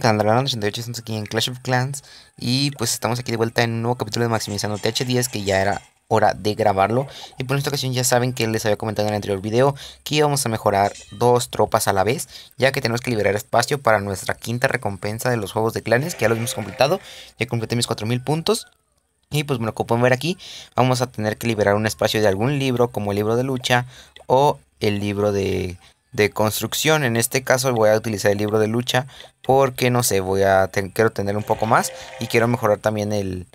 canal de 88, estamos aquí en Clash of Clans. Y pues estamos aquí de vuelta en un nuevo capítulo de Maximizando TH10 que ya era hora de grabarlo. Y por esta ocasión ya saben que les había comentado en el anterior video que íbamos a mejorar dos tropas a la vez ya que tenemos que liberar espacio para nuestra quinta recompensa de los juegos de clanes que ya lo hemos completado, ya completé mis 4000 puntos. Y pues bueno, como pueden ver aquí vamos a tener que liberar un espacio de algún libro como el libro de lucha o el libro de de construcción. En este caso voy a utilizar el libro de lucha porque no sé, voy a quiero tener un poco más y quiero mejorar también el,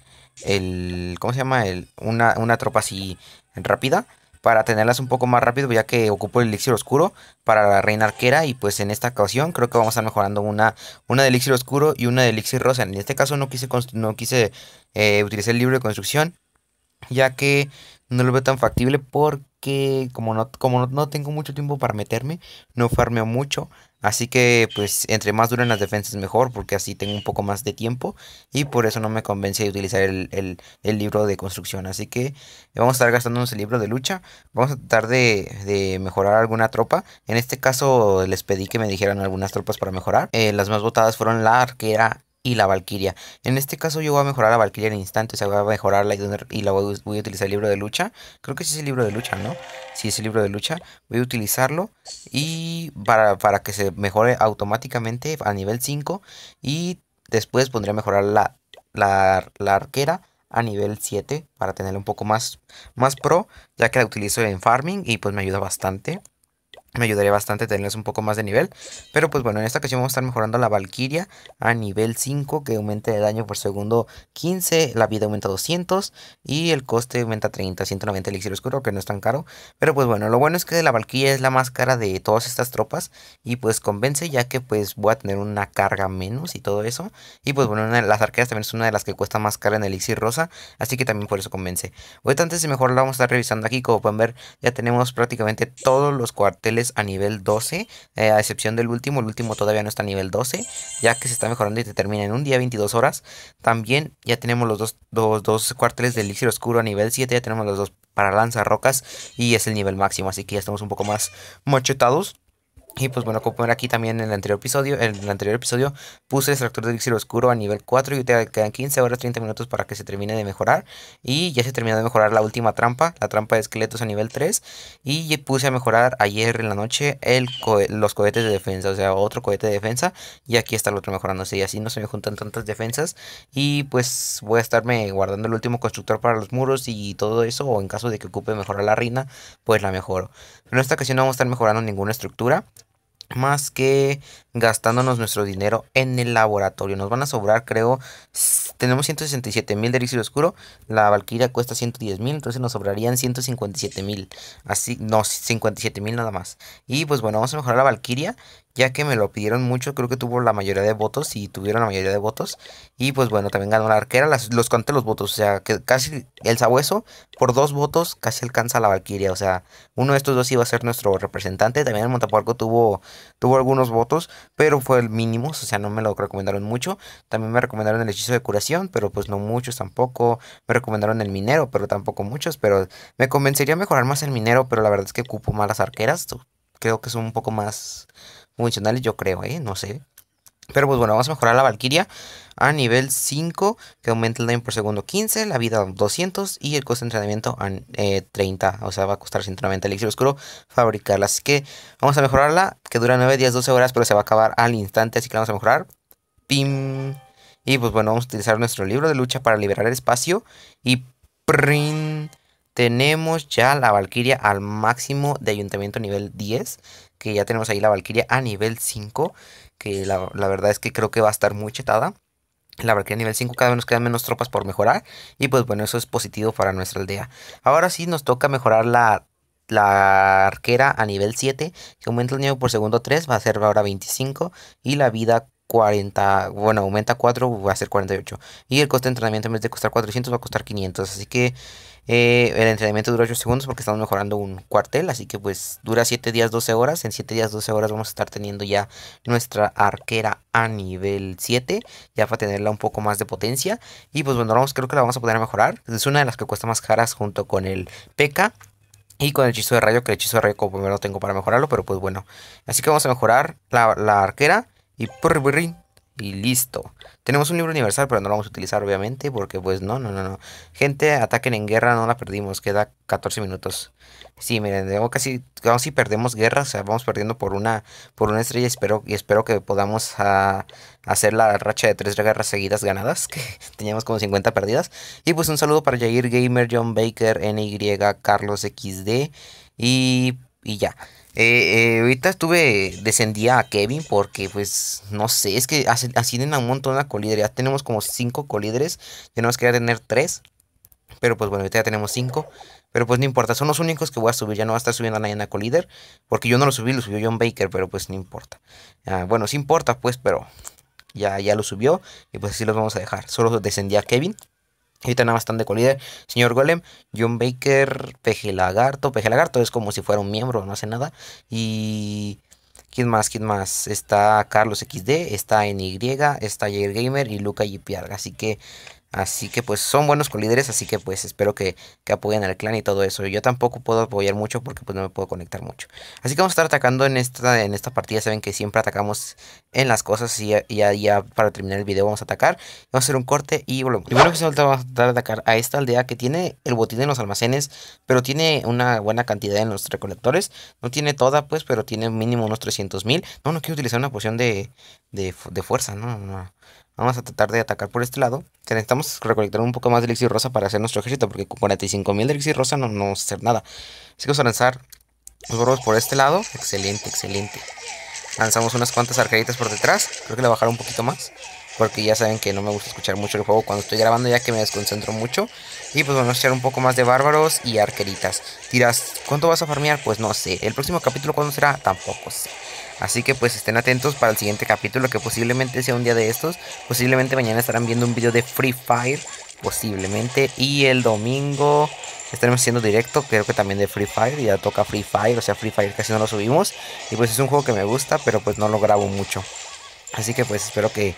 el ¿cómo se llama? El, una, una tropa así rápida para tenerlas un poco más rápido ya que ocupo el elixir oscuro para la reina arquera y pues en esta ocasión creo que vamos a estar mejorando una, una de elixir oscuro y una de elixir rosa. En este caso no quise, no quise eh, utilizar el libro de construcción ya que no lo veo tan factible porque como no, como no, tengo mucho tiempo para meterme, no farmeo mucho. Así que pues entre más duran las defensas mejor porque así tengo un poco más de tiempo y por eso no me convence de utilizar el, libro de construcción. Así que vamos a estar gastándonos el libro de lucha. Vamos a tratar de, de, mejorar alguna tropa. En este caso les pedí que me dijeran algunas tropas para mejorar. Eh, las más votadas fueron la arquera, y la Valkyria. En este caso yo voy a mejorar la Valkyria en instante, o sea, voy a mejorarla y, la voy, a utilizar el libro de lucha. Creo que sí es el libro de lucha, ¿no? Sí es el libro de lucha. Voy a utilizarlo y para, que se mejore automáticamente a nivel 5 y después pondré a mejorar la, la, la arquera a nivel 7 para tenerla un poco más, más pro, ya que la utilizo en farming y pues me ayuda bastante me ayudaría bastante tenerles un poco más de nivel. Pero pues bueno, en esta ocasión vamos a estar mejorando la Valkyria a nivel 5, que aumente de daño por segundo 15, la vida aumenta 200 y el coste aumenta 30, 190 elixir oscuro, que no es tan caro. Pero pues bueno, lo bueno es que la Valkyria es la más cara de todas estas tropas y pues convence ya que pues voy a tener una carga menos y todo eso. Y pues bueno, las arqueras también es una de las que cuesta más cara en el elixir rosa, así que también por eso convence. Ahorita antes de mejor la vamos a estar revisando aquí, como pueden ver ya tenemos prácticamente todos los cuarteles a nivel 12, eh, a excepción del último, el último todavía no está a nivel 12, ya que se está mejorando y te termina en un día 22 horas. También ya tenemos los dos, dos, dos cuarteles de elixir oscuro a nivel 7, ya tenemos los dos para lanzar rocas y es el nivel máximo, así que ya estamos un poco más machetados. Y pues bueno, como ver aquí también en el anterior episodio, en el anterior episodio puse el extractor de elixir oscuro a nivel 4 y quedan 15 horas 30 minutos para que se termine de mejorar. Y ya se terminó de mejorar la última trampa, la trampa de esqueletos a nivel 3. Y puse a mejorar ayer en la noche el los cohetes de defensa, o sea, otro cohete de defensa. Y aquí está el otro mejorándose y así no se me juntan tantas defensas. Y pues voy a estarme guardando el último constructor para los muros y todo eso. O en caso de que ocupe mejorar la reina, pues la mejoro. en esta ocasión no vamos a estar mejorando ninguna estructura más que gastándonos nuestro dinero en el laboratorio. Nos van a sobrar, creo, tenemos 167 mil de elixir oscuro, la Valkyria cuesta 110 mil, entonces nos sobrarían 157 mil, así, no, 57 mil nada más. Y pues bueno, vamos a mejorar la Valkyria ya que me lo pidieron mucho, creo que tuvo la mayoría de votos y tuvieron la mayoría de votos. Y pues bueno, también ganó la arquera, los conté los votos, o sea, que casi el sabueso por dos votos casi alcanza la Valkyria, o sea, uno de estos dos iba a ser nuestro representante, también el Montapuerco tuvo, tuvo algunos votos, pero fue el mínimo, o sea, no me lo recomendaron mucho. También me recomendaron el hechizo de curación, pero pues no muchos tampoco. Me recomendaron el minero, pero tampoco muchos, pero me convencería mejorar más el minero, pero la verdad es que ocupo malas arqueras, creo que son un poco más funcionales, yo creo, ¿eh? No sé. Pero pues bueno, vamos a mejorar la Valkyria a nivel 5, que aumenta el daño por segundo 15, la vida 200 y el coste de entrenamiento a 30. Eh, o sea, va a costar 190 elixir oscuro fabricarla. Así que vamos a mejorarla, que dura 9 días, 12 horas, pero se va a acabar al instante, así que la vamos a mejorar. Pim. Y pues bueno, vamos a utilizar nuestro libro de lucha para liberar el espacio. Y prin, tenemos ya la Valkyria al máximo de ayuntamiento nivel 10 que ya tenemos ahí la Valkyria a nivel 5, que la, verdad es que creo que va a estar muy chetada. La Valkyria nivel 5 cada vez nos quedan menos tropas por mejorar y pues bueno, eso es positivo para nuestra aldea. Ahora sí nos toca mejorar la, la arquera a nivel 7, que aumenta el nivel por segundo 3, va a ser ahora 25 y la vida 40, bueno, aumenta 4, va a ser 48. Y el coste de entrenamiento en vez de costar 400 va a costar 500. Así que eh, el entrenamiento dura 8 segundos porque estamos mejorando un cuartel. Así que pues dura 7 días, 12 horas. En 7 días, 12 horas vamos a estar teniendo ya nuestra arquera a nivel 7. Ya para tenerla un poco más de potencia. Y pues bueno, vamos, creo que la vamos a poder mejorar. Es una de las que cuesta más caras junto con el P.K. Y con el hechizo de rayo, que el hechizo de rayo como primero tengo para mejorarlo, pero pues bueno. Así que vamos a mejorar la, la arquera. Y Y listo. Tenemos un libro universal, pero no lo vamos a utilizar, obviamente, porque pues no, no, no, no. Gente, ataquen en guerra, no la perdimos, queda 14 minutos. Sí, miren, casi, casi perdemos guerra, o sea, vamos perdiendo por una, por una estrella espero, y espero que podamos ah, hacer la racha de tres guerras seguidas ganadas, que teníamos como 50 perdidas. Y pues un saludo para Jair Gamer, John Baker, NY, Carlos XD y, y ya. Eh, eh, ahorita estuve, descendía a Kevin porque pues no sé, es que ascienden a un montón de colíderes. Ya tenemos como 5 colíderes, nos quería tener 3. Pero pues bueno, ahorita ya tenemos 5. Pero pues no importa, son los únicos que voy a subir. Ya no va a estar subiendo a nadie en la colíder. Porque yo no lo subí, lo subió John Baker, pero pues no importa. Ah, bueno, sí importa pues, pero ya, ya lo subió. Y pues así los vamos a dejar. Solo descendía a Kevin. Ahorita nada más están de colíder. Señor Golem, John Baker, Peje Lagarto. Peje Lagarto es como si fuera un miembro, no hace nada. Y. ¿Quién más? ¿Quién más? Está Carlos XD, está NY, está Jair Gamer y Luca Yipiarga. Así que Así que pues son buenos colíderes, así que pues espero que, apoyen al clan y todo eso. Yo tampoco puedo apoyar mucho porque pues no me puedo conectar mucho. Así que vamos a estar atacando en esta, en esta partida. Saben que siempre atacamos en las cosas y ya, ya, para terminar el video vamos a atacar. Vamos a hacer un corte y volvemos. Primero que se vamos a atacar a esta aldea que tiene el botín en los almacenes, pero tiene una buena cantidad en los recolectores. No tiene toda pues, pero tiene mínimo unos 300 mil. No, no quiero utilizar una poción de, de, de fuerza, no, no. Vamos a tratar de atacar por este lado. necesitamos recolectar un poco más de elixir rosa para hacer nuestro ejército. Porque con 45.000 de elixir rosa no, no vamos a hacer nada. Así que vamos a lanzar los borros por este lado. Excelente, excelente. Lanzamos unas cuantas arcaditas por detrás. Creo que le bajaré un poquito más. Porque ya saben que no me gusta escuchar mucho el juego cuando estoy grabando ya que me desconcentro mucho. Y pues vamos a echar un poco más de bárbaros y arqueritas. Tiras, ¿cuánto vas a farmear? Pues no sé. El próximo capítulo cuándo será? Tampoco sé. Así que pues estén atentos para el siguiente capítulo que posiblemente sea un día de estos. Posiblemente mañana estarán viendo un video de Free Fire. Posiblemente. Y el domingo estaremos haciendo directo. Creo que también de Free Fire. Ya toca Free Fire. O sea, Free Fire casi no lo subimos. Y pues es un juego que me gusta. Pero pues no lo grabo mucho. Así que pues espero que,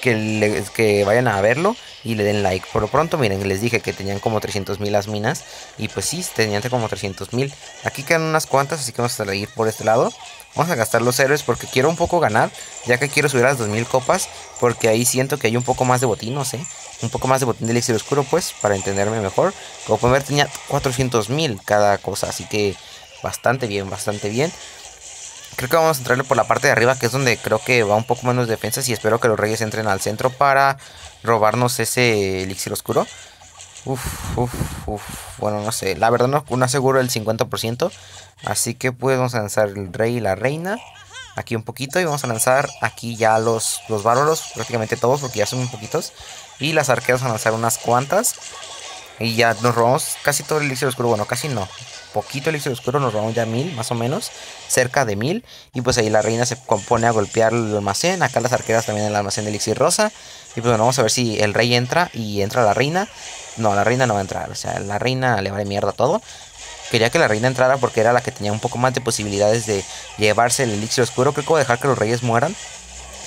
que, que, vayan a verlo y le den like. Por lo pronto, miren, les dije que tenían como 300 mil las minas. Y pues sí, tenían como 300 mil. Aquí quedan unas cuantas, así que vamos a ir por este lado. Vamos a gastar los héroes porque quiero un poco ganar, ya que quiero subir a las 2000 copas, porque ahí siento que hay un poco más de botín, no sé. Un poco más de botín de elixir oscuro, pues, para entenderme mejor. Como pueden ver, tenía 400 mil cada cosa, así que bastante bien, bastante bien. Creo que vamos a entrarle por la parte de arriba, que es donde creo que va un poco menos defensas. Y espero que los reyes entren al centro para robarnos ese elixir oscuro. Uf, uf, uf. Bueno, no sé. La verdad no, no aseguro el 50%. Así que pues vamos a lanzar el rey y la reina. Aquí un poquito. Y vamos a lanzar aquí ya los, los bárbaros. Prácticamente todos porque ya son muy poquitos. Y las arqueras vamos a lanzar unas cuantas. Y ya nos robamos casi todo el elixir oscuro. Bueno, casi no. Poquito elixir oscuro. Nos robamos ya mil más o menos. Cerca de mil. Y pues ahí la reina se compone a golpear el almacén. Acá las arqueras también en el almacén de elixir rosa. Y pues bueno, vamos a ver si el rey entra y entra la reina. No, la reina no va a entrar. O sea, la reina le vale mierda todo. Quería que la reina entrara porque era la que tenía un poco más de posibilidades de llevarse el elixir oscuro. Creo que voy a dejar que los reyes mueran.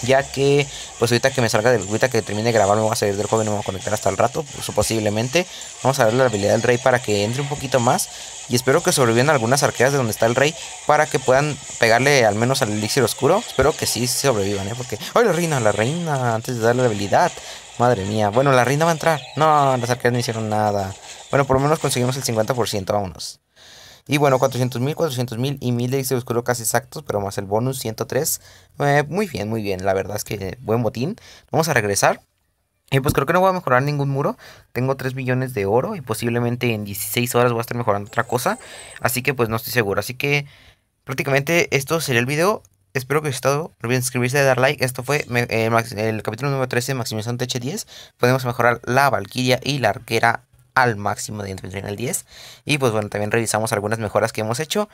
Ya que, pues ahorita que me salga del ahorita que termine de grabar, me voy a salir del juego y me voy a conectar hasta el rato. Pues, posiblemente. Vamos a ver la habilidad del rey para que entre un poquito más. Y espero que sobrevivan algunas arqueras de donde está el rey. Para que puedan pegarle al menos al elixir oscuro. Espero que sí sobrevivan, ¿eh? Porque. ¡Ay, la reina! La reina! Antes de darle la habilidad. Madre mía. Bueno, la reina va a entrar. No, las arqueras no hicieron nada. Bueno, por lo menos conseguimos el 50%. Vámonos. Y bueno, 400 mil, 400 mil y 1000 de oscuro casi exactos, pero más el bonus 103. Eh, muy bien, muy bien. La verdad es que buen botín. Vamos a regresar. Y pues creo que no voy a mejorar ningún muro. Tengo 3 millones de oro y posiblemente en 16 horas voy a estar mejorando otra cosa. Así que pues no estoy seguro. Así que prácticamente esto sería el video. Espero que os haya estado. No olviden suscribirse y dar like. Esto fue eh, el capítulo número 13 maximizando TH10. Podemos mejorar la Valkyria y la arquera al máximo de en el 10. Y pues bueno, también revisamos algunas mejoras que hemos hecho.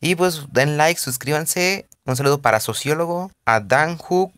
Y pues den like, suscríbanse. Un saludo para Sociólogo, a Dan Hook,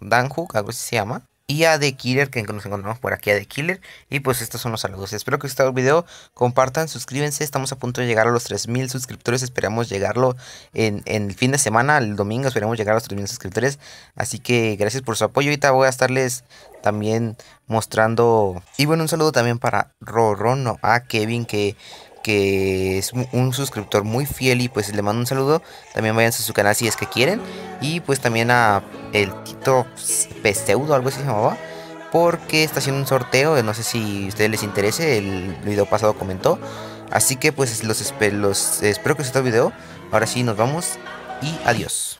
Dan Hook, algo así se llama y a The Killer, que nos encontramos por aquí a The Killer. Y pues estos son los saludos. Espero que os haya gustado el video. Compartan, suscríbanse. Estamos a punto de llegar a los 3000 suscriptores. Esperamos llegarlo en, el fin de semana, el domingo. Esperamos llegar a los 3000 suscriptores. Así que gracias por su apoyo. Ahorita voy a estarles también mostrando. Y bueno, un saludo también para Rorono, a Kevin, que que es un suscriptor muy fiel y pues le mando un saludo. También vayan a su canal si es que quieren. Y pues también a el Tito Pseudo, algo así se llamaba. Porque está haciendo un sorteo, no sé si a ustedes les interese, el video pasado comentó. Así que pues los, espero que os el video. Ahora sí, nos vamos y adiós.